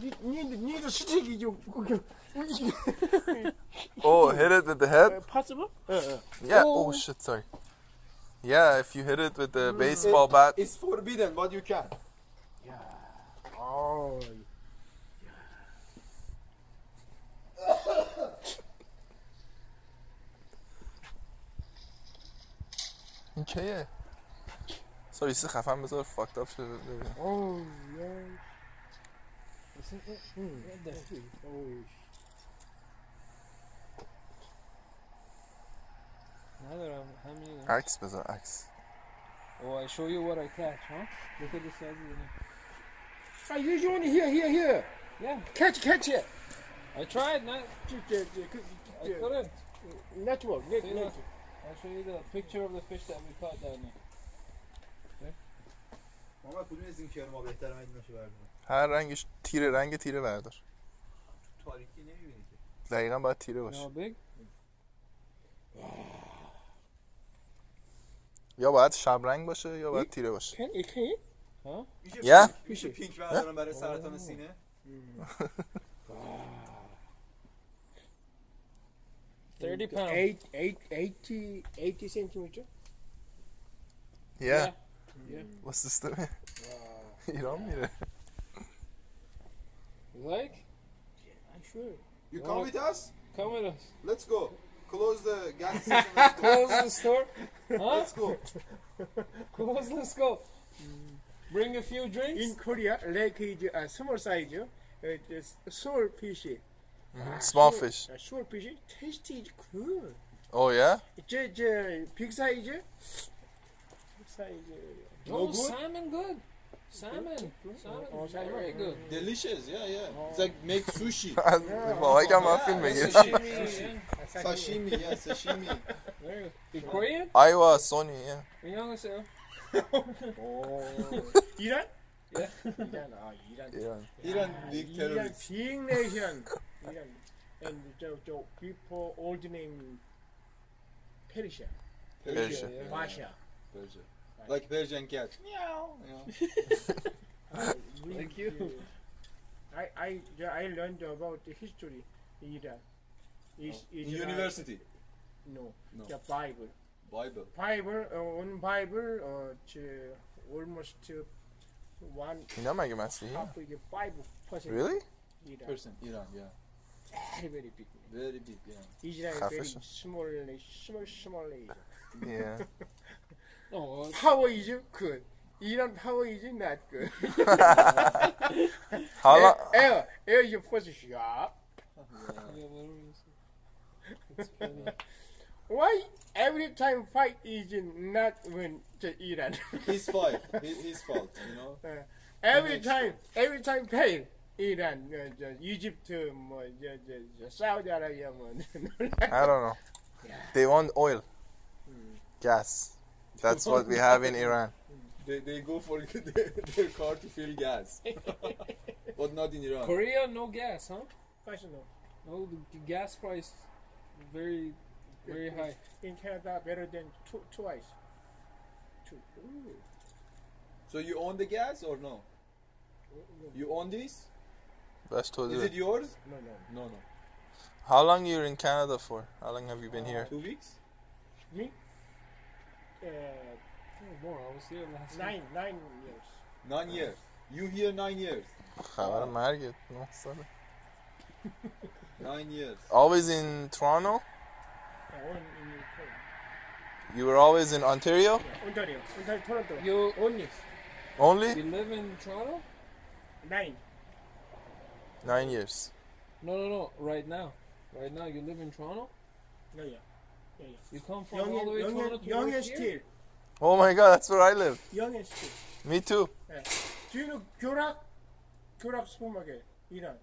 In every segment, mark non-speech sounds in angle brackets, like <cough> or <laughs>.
You need, need a sticky you. oh, hit it with the head? Uh, possible? Uh, uh. yeah. Oh. oh. shit, sorry. Yeah, if you hit it with the mm. baseball bat. It's forbidden, but you can. Yeah. Oh. Okay. کیه؟ ساری سه خفن بذار Fucked up. شده Oh, yeah. Isn't it? Mm. Oh, Oh, I show you what I catch, huh? Look at the size of the net. I usually only here, here, here. Yeah. Catch, catch it. I tried, not. I couldn't. Network, network. I'll show you the picture of the fish that we caught down there. محمد کدوم از این کیار ما بهتره من نشه بردارم هر رنگش تیره رنگ تیره بردار تاریکی نمی‌بینی که دقیقا باید تیره باشه? یا باید شب رنگ باشه یا باید تیره باشه Can, it? میشه Yeah. پینک- میشه پینک بردارم برای سرطان سینه 30 pounds. Eight, eight, 80, 80 centimeter. Yeah. Yeah. What's the story? <laughs> Uh, you don't need it. Like? Yeah, sure. You well, come with us? Come with us. Let's go. Close the gas <laughs> station. Close the store. <laughs> Huh? Let's go. Close. Let's go. Bring a few drinks. In Korea, lake is uh, small size. Uh, it's small fish. Mm -hmm. Small sure, fish. Uh, small fish. Tasty cool. Oh yeah. It's a uh, big size. Big size. No oh, good? salmon good. Salmon. Salmon. Oh, salmon. Very good. Delicious. Yeah, yeah. It's like make sushi. بابا کم من فیلم بگیر Sashimi, yeah. Sashimi, yeah, sashimi. Very good. You Korean? آیوا سونی yeah. 안녕하세요. 이란? Yeah. 이란, 아, 이란. ایران Iran big 이란 terrorist. big nation. 이란. And 저, 저, before old name Persia. Persia. yeah. Russia. Persia. Like Persian cat. Meow. You know. we, <laughs> <laughs> Thank you. Uh, I, I, I learned about the history in Iran. Is, no. is University? Uh, no. no. The Bible. Bible. Bible, uh, on Bible, uh, to almost to one. İnanmıyor musun? Half of the Bible. percent. Really? Iran. Percent, Iran, yeah. Very, very big. Very big, yeah. Israel very small, small, small. yeah. <laughs> Oh, how is you good? 이런 power is not good. <laughs> 好了，L L <laughs> is first shot. Why every time fight is not when to Iran? his fault. <laughs> His, fault. You know. Uh, every time, every time pay Iran, Egypt, um, Saudi Arabia. I don't know. They want oil, hmm. gas. That's what we have in Iran. <laughs> They, they go for <laughs> their, their car to fill gas. <laughs> but not in Iran. Korea, no gas, huh? Personal. No, the, the gas price very, very high. In Canada, better than two, twice. Two. Ooh. So you own the gas or no? You own this? Best told Is it yours? No, no. No, no. How long you in Canada for? How long have you been uh, here? Two weeks? Me? more. Nine, nine years. Nine years. You here nine years. خبرم مرگت نه ساله <laughs> Nine years. Always in Toronto? You were always in Ontario? Yeah, Ontario. Ontario, Toronto. You only. Only? You live in Toronto? Nine. Nine years. No, no, no. Right now. Right now, you live in Toronto? Yeah, yeah. yeah, yeah. You come from Yonge, all the way Yonge, Toronto Yonge, to youngest here? Still. Oh my god, that's where I live. Yonge and still. Me too. Do you know Gyorak? Gyorak supermarket, Iran.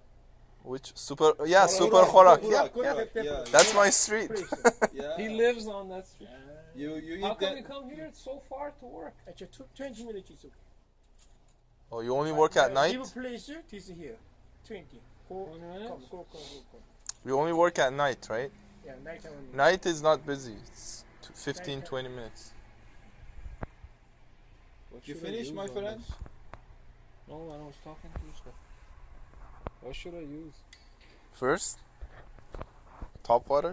Which super? Yeah, Khorak. super Khorak. Khorak, Yeah, yeah, good, good. yeah. that's my street. <laughs> Yeah. He lives on that street. You you How eat come you come here? It's so far to work. Actually, tw- 20 minutes is okay. Oh, you only work at uh, night? Give pleasure, this is here. 20. Go, 20 come, minutes? go, go, go, go. You only work at night, right? Yeah, night only. Night is not busy. It's 15, 20 minutes. What You should finished, my on friend? this? No, I was talking to you. sir. What should I use? First, top water.